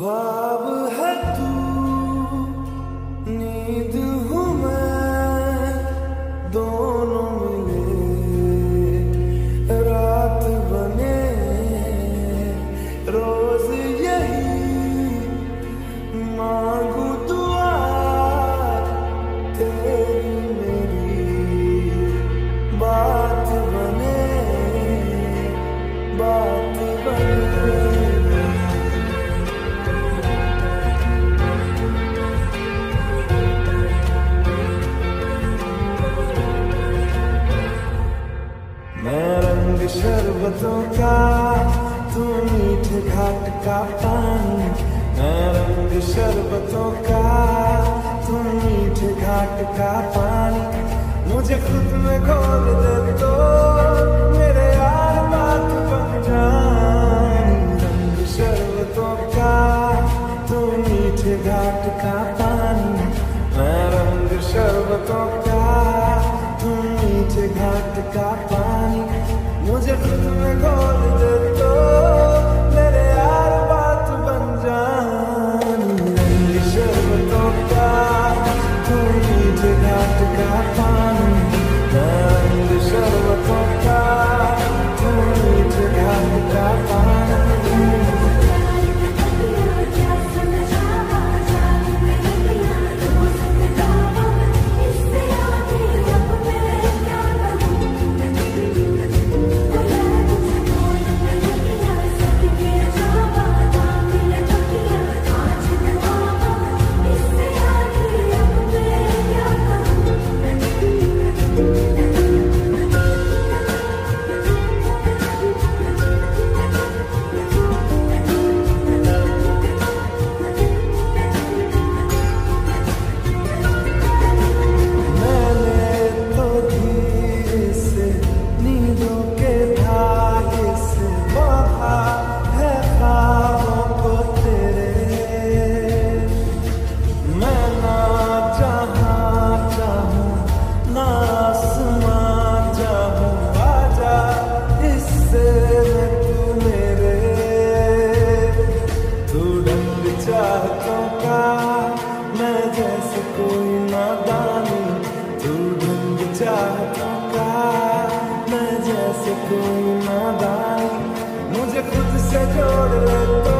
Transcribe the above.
ख्वाब है तू नींद हूँ मैं। शरबतों का, तू मीठे घाट का पानी। मैं रंग शरबतों का, तू मीठे घाट का पानी। मुझे खुद में खोल दे तो मेरे यार बात बन जानी रंग शरबतों का, तू मीठे घाट का पानी। मैं रंग शरबतों का, तू मीठे घाट का पानी मुझे खुद नादानी तू चाहतों का मैं जैसे कोई नादानी मुझे खुद से जोड़ ले तो